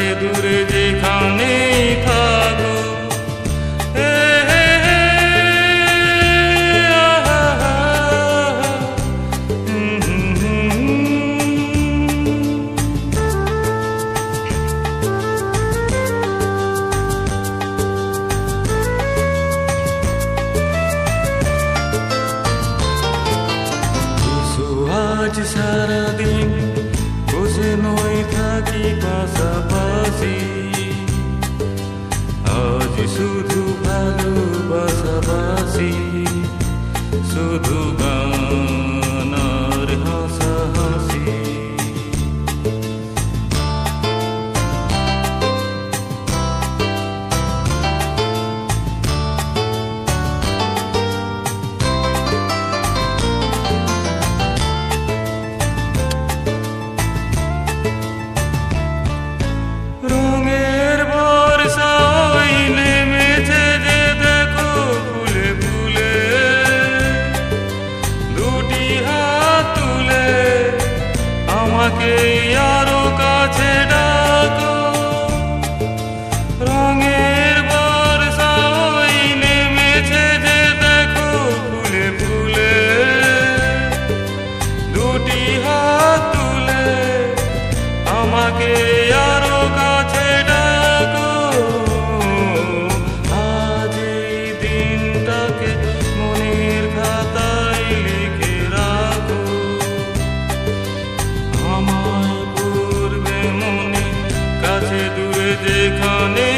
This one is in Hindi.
কাছে দূরে যেখানে থাকো आज सारा दिन বুঝে নই থাকি পাশাপাশি see. morrer. যেখানে